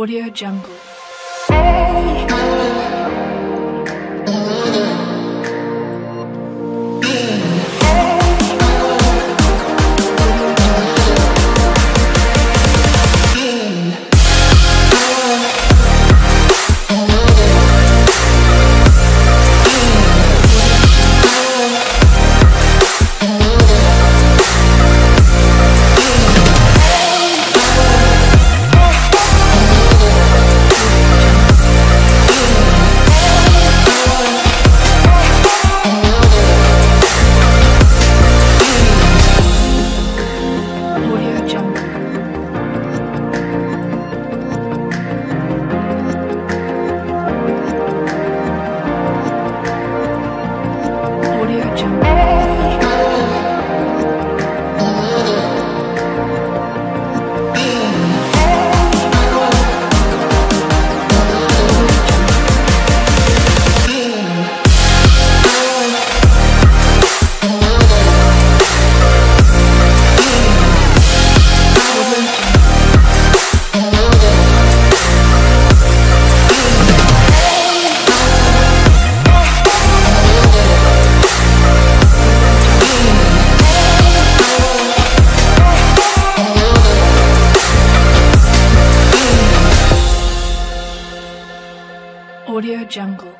Audio Jungle. Jungle.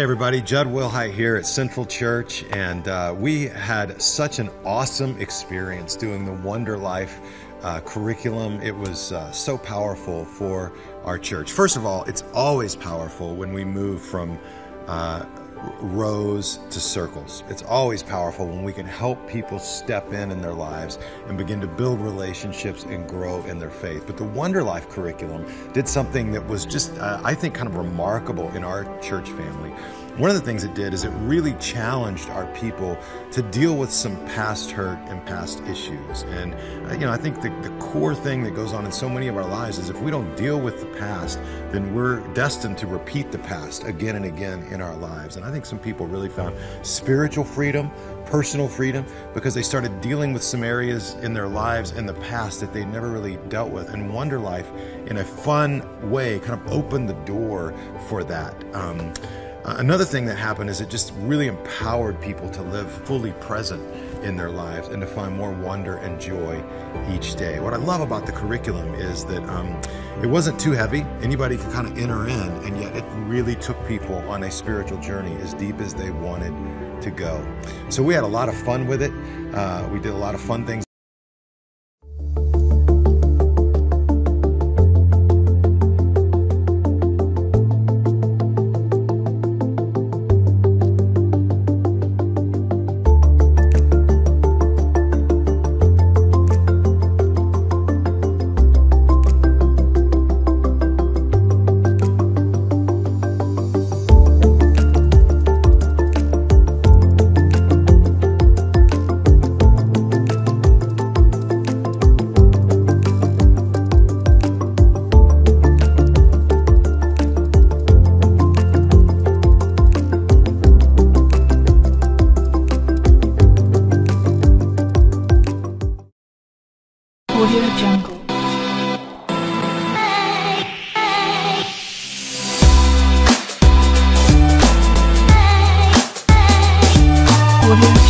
Hey everybody, Judd Wilhite here at Central Church, and uh, we had such an awesome experience doing the Wonder Life uh, curriculum. It was uh, so powerful for our church. First of all, it's always powerful when we move from uh, rows to circles. It's always powerful when we can help people step in in their lives and begin to build relationships and grow in their faith. But the Wonder Life curriculum did something that was just, uh, I think, kind of remarkable in our church family. One of the things it did is it really challenged our people to deal with some past hurt and past issues. And, uh, you know, I think the, the core thing that goes on in so many of our lives is if we don't deal with the past, then we're destined to repeat the past again and again in our lives. And I think some people really found spiritual freedom, personal freedom, because they started dealing with some areas in their lives in the past that they never really dealt with. And Wonder Life, in a fun way, kind of opened the door for that. Um, another thing that happened is it just really empowered people to live fully present in their lives and to find more wonder and joy each day. What I love about the curriculum is that um, it wasn't too heavy. Anybody could kind of enter in, and yet it really took people on a spiritual journey as deep as they wanted to go. So we had a lot of fun with it. Uh, we did a lot of fun things. Audio Jungle.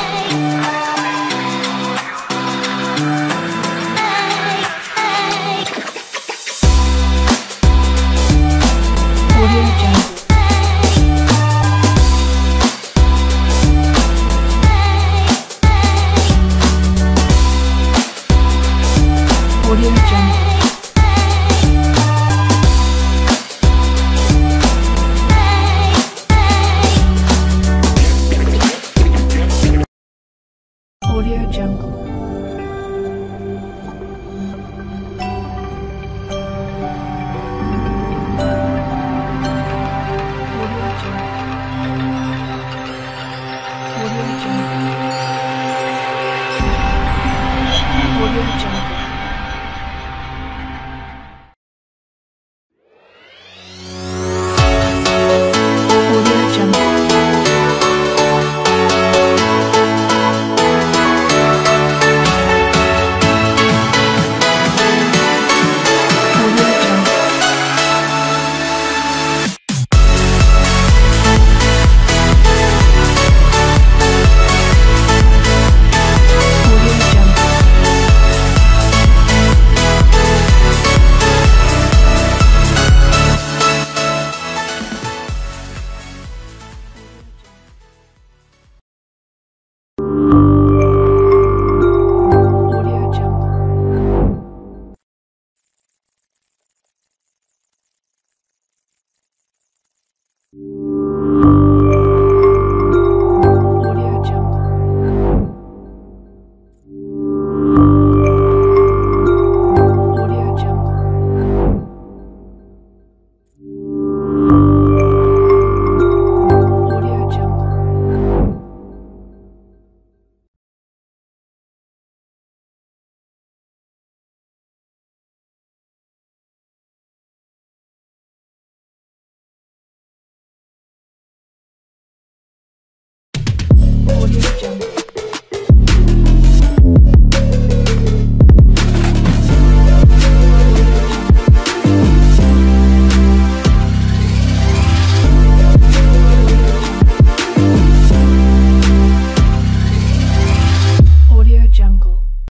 Legion.